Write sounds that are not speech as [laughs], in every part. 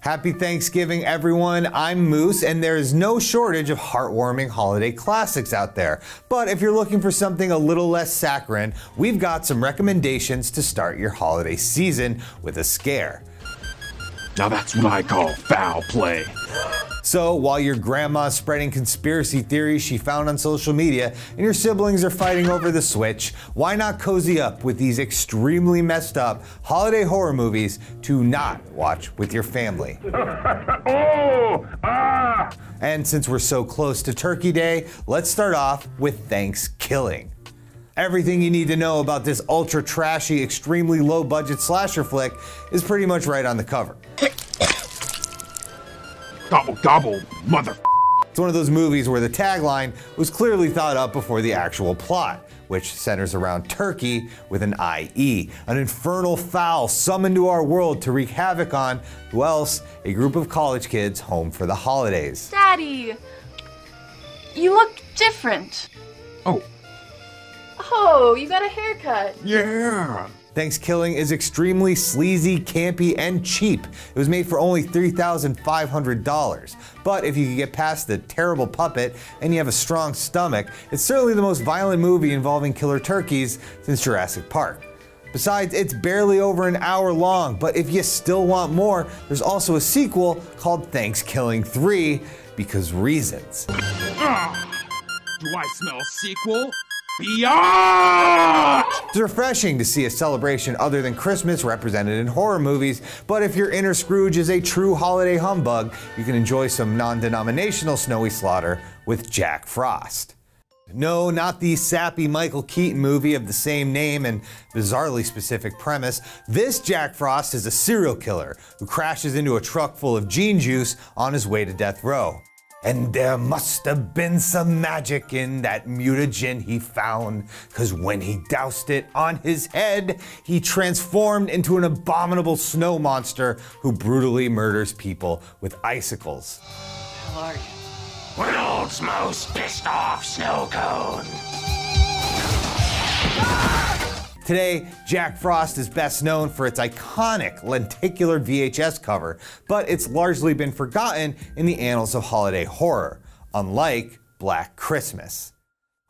Happy Thanksgiving, everyone. I'm Moose, and there is no shortage of heartwarming holiday classics out there. But if you're looking for something a little less saccharine, we've got some recommendations to start your holiday season with a scare. Now that's what I call foul play. So, while your grandma's spreading conspiracy theories she found on social media and your siblings are fighting over the Switch, why not cozy up with these extremely messed up holiday horror movies to not watch with your family? [laughs] oh! Ah! And since we're so close to Turkey Day, let's start off with Thankskilling. Everything you need to know about this ultra trashy, extremely low budget slasher flick is pretty much right on the cover. Gobble gobble, mother. It's one of those movies where the tagline was clearly thought up before the actual plot, which centers around Turkey with an IE, an infernal fowl summoned to our world to wreak havoc on, who else? A group of college kids home for the holidays. Daddy, you look different. Oh, Oh, you got a haircut. yeah. Thankskilling is extremely sleazy, campy, and cheap. It was made for only $3,500. But if you can get past the terrible puppet and you have a strong stomach, it's certainly the most violent movie involving killer turkeys since Jurassic Park. Besides, it's barely over an hour long, but if you still want more, there's also a sequel called Thankskilling 3 because reasons. Ah. Do I smell sequel? Beyond! It's refreshing to see a celebration other than Christmas represented in horror movies, but if your inner Scrooge is a true holiday humbug, you can enjoy some non denominational snowy slaughter with Jack Frost. No, not the sappy Michael Keaton movie of the same name and bizarrely specific premise. This Jack Frost is a serial killer who crashes into a truck full of gene juice on his way to death row. And there must have been some magic in that mutagen he found, because when he doused it on his head, he transformed into an abominable snow monster who brutally murders people with icicles. Hell are you? World's most pissed off snow cone. Ah! Today, Jack Frost is best known for its iconic lenticular VHS cover, but it's largely been forgotten in the annals of holiday horror, unlike Black Christmas.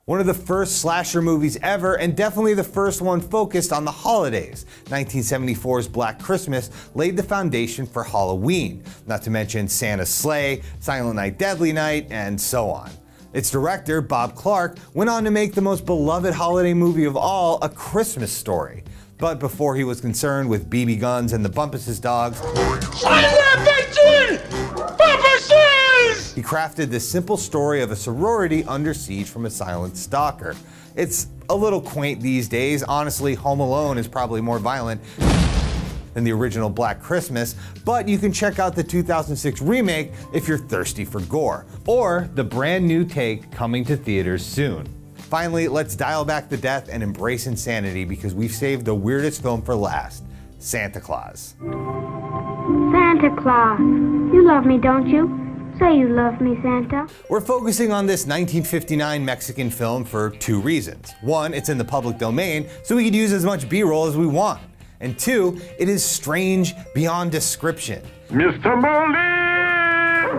One of the first slasher movies ever, and definitely the first one focused on the holidays. 1974's Black Christmas laid the foundation for Halloween, not to mention Santa's Slay, Silent Night, Deadly Night, and so on. Its director, Bob Clark, went on to make the most beloved holiday movie of all, A Christmas Story. But before he was concerned with BB guns and the Bumpus' dogs, he crafted this simple story of a sorority under siege from a silent stalker. It's a little quaint these days. Honestly, Home Alone is probably more violent than the original Black Christmas, but you can check out the 2006 remake if you're thirsty for gore, or the brand new take coming to theaters soon. Finally, let's dial back the death and embrace insanity because we've saved the weirdest film for last Santa Claus. Santa Claus, you love me, don't you? Say you love me, Santa. We're focusing on this 1959 Mexican film for two reasons. One, it's in the public domain, so we could use as much B roll as we want. And two, it is strange beyond description. Mr. Molly!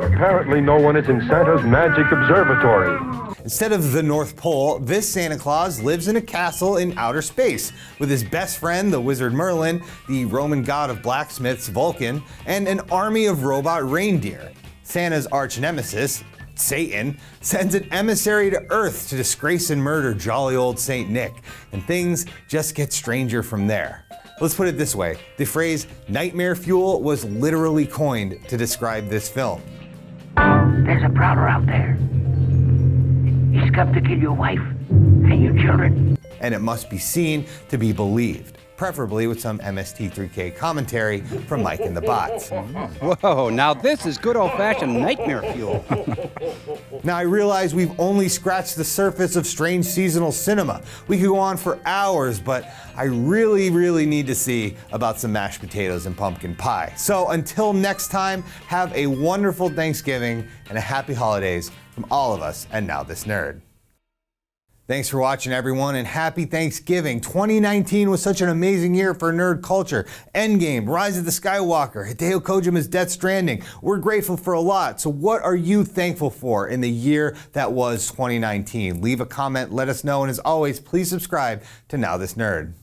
Apparently, no one is in Santa's magic observatory. Instead of the North Pole, this Santa Claus lives in a castle in outer space with his best friend, the wizard Merlin, the Roman god of blacksmiths, Vulcan, and an army of robot reindeer. Santa's arch nemesis, Satan, sends an emissary to Earth to disgrace and murder jolly old Saint Nick, and things just get stranger from there. Let's put it this way the phrase nightmare fuel was literally coined to describe this film. There's a prowler out there. He's come to kill your wife and your children. and it must be seen to be believed, preferably with some MST3K commentary from Mike and the Bots. [laughs] Whoa, now this is good old fashioned nightmare fuel. [laughs] Now, I realize we've only scratched the surface of strange seasonal cinema. We could go on for hours, but I really, really need to see about some mashed potatoes and pumpkin pie. So until next time, have a wonderful Thanksgiving and a happy holidays from all of us and Now This Nerd. Thanks for watching, everyone, and happy Thanksgiving. 2019 was such an amazing year for nerd culture. Endgame, Rise of the Skywalker, Hideo Kojima's Death Stranding. We're grateful for a lot. So, what are you thankful for in the year that was 2019? Leave a comment, let us know, and as always, please subscribe to Now This Nerd.